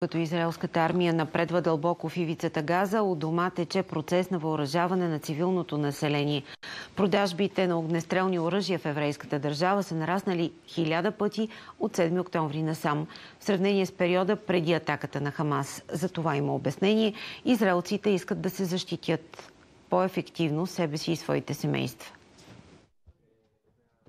Като израелската армия напредва дълбоко в ивицата Газа, у дома тече процес на въоръжаване на цивилното население. Продажбите на огнестрелни оръжия в еврейската държава са нараснали хиляда пъти от 7 октомври насам, в сравнение с периода преди атаката на Хамас. За това има обяснение. Израелците искат да се защитят по-ефективно себе си и своите семейства.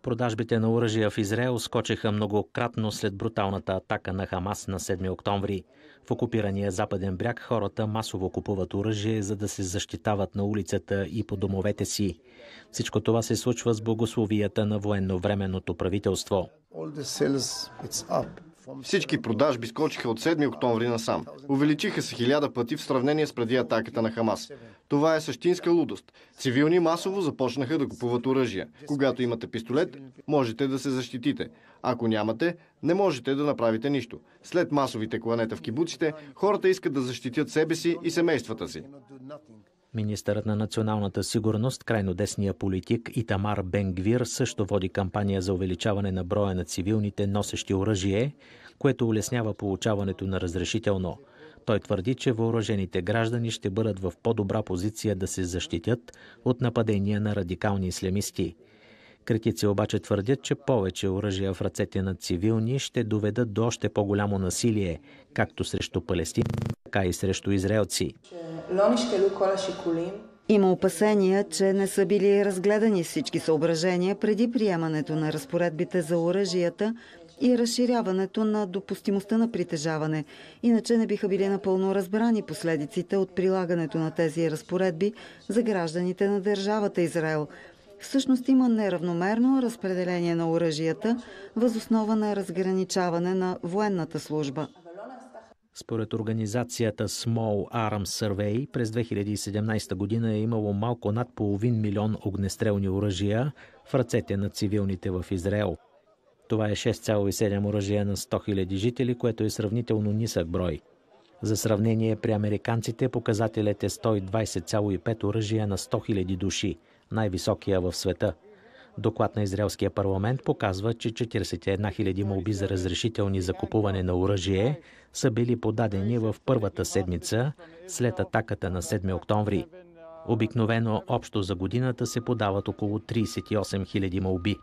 Продажбите на оръжия в Израел скочиха многократно след бруталната атака на Хамас на 7 октомври. В окупирания западен бряг хората масово купуват оръжие, за да се защитават на улицата и по домовете си. Всичко това се случва с благословията на военновременното правителство. Всички продажби скочиха от 7 октомври насам. Увеличиха се хиляда пъти в сравнение с преди атаката на Хамас. Това е същинска лудост. Цивилни масово започнаха да купуват оръжия. Когато имате пистолет, можете да се защитите. Ако нямате, не можете да направите нищо. След масовите кланета в кибуците, хората искат да защитят себе си и семействата си. Министърът на националната сигурност, крайно десния политик Итамар Бенгвир също води кампания за увеличаване на броя на цивилните носещи оръжие, което улеснява получаването на разрешително. Той твърди, че въоръжените граждани ще бъдат в по-добра позиция да се защитят от нападения на радикални ислямисти. Критици обаче твърдят, че повече оръжия в ръцете на цивилни ще доведат до още по-голямо насилие, както срещу палестин, така и срещу израелци. Има опасения, че не са били разгледани всички съображения преди приемането на разпоредбите за оръжията и разширяването на допустимостта на притежаване. Иначе не биха били напълно разбрани последиците от прилагането на тези разпоредби за гражданите на държавата Израел. Всъщност има неравномерно разпределение на оръжията възоснова на разграничаване на военната служба. Според организацията Small Arms Survey през 2017 година е имало малко над половин милион огнестрелни оръжия в ръцете на цивилните в Израел. Това е 6,7 оръжия на 100 000 жители, което е сравнително нисък брой. За сравнение при американците показателят е 120,5 оръжия на 100 000 души, най-високия в света – Доклад на Израелския парламент показва, че 41 000 молби за разрешителни за купуване на оръжие са били подадени в първата седмица след атаката на 7 октомври. Обикновено общо за годината се подават около 38 000 молби.